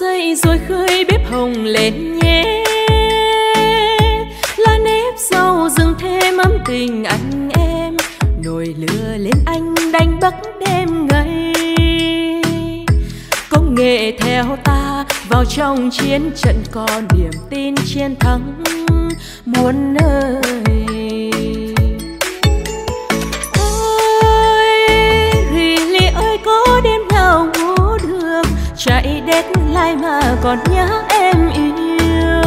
xây rồi khơi bếp hồng lên nhé lá nếp rau rừng thêm ấm tình anh em, nồi lửa lên anh đánh bắc đêm ngày công nghệ theo ta vào trong chiến trận, có niềm tin chiến thắng muốn ơi. Ai mà còn nhớ em yêu.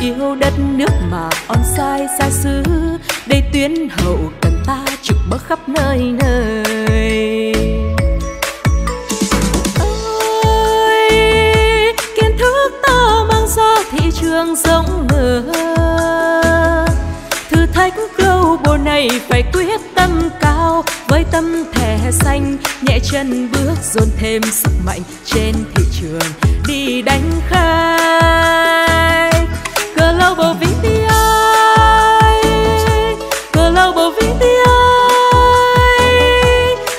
Yêu đất nước mà on sai, xa xứ. Đây tuyến hậu cần ta trực bước khắp nơi nơi. Ơi kiến thức ta mang ra thị trường rộng mở. Thử thách global này phải quyết tâm cao. Với tâm thẻ xanh, nhẹ chân bước dồn thêm sức mạnh trên thị trường đi đánh khai. Global VTI Global VTI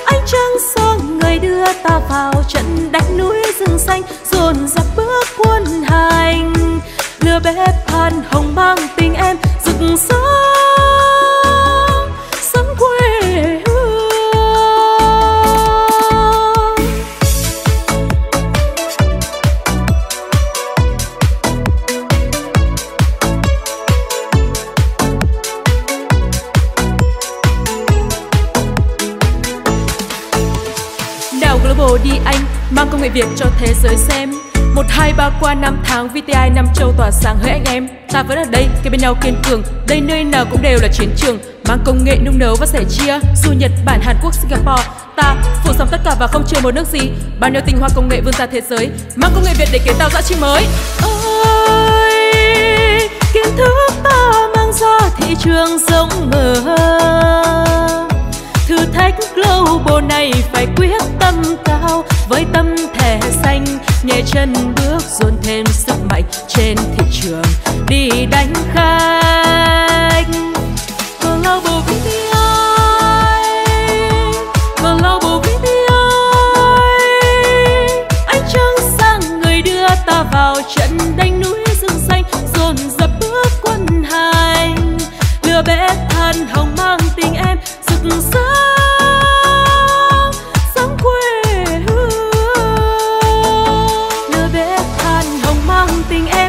Anh trăng son người đưa ta vào trận đánh núi rừng xanh, dồn dập bước quân hành. Lửa bếp than hồng mang tình em rực rỡ. Đi anh, mang công nghệ Việt cho thế giới xem. Một, hai, ba, qua năm tháng VTI năm châu tỏa sáng hỡi anh em. Ta vẫn ở đây kề bên nhau kiên cường. Đây nơi nào cũng đều là chiến trường. Mang công nghệ nung nấu và sẻ chia. Dù Nhật Bản, Hàn Quốc, Singapore, ta phủ sóng tất cả và không chừa một nước gì. Bao nhiêu tinh hoa công nghệ vươn ra thế giới, mang công nghệ Việt để kiến tạo giá trị mới. Ơi kiến thức ta mang ra thị trường rộng mở cách lâu, bộ này phải quyết tâm cao. Với tâm thể xanh, nhẹ chân bước, dồn thêm sức mạnh trên thị trường. Đi đánh khách. Global VTI global VTI anh trăng sang người đưa ta vào trận đánh núi rừng xanh, dồn dập something else.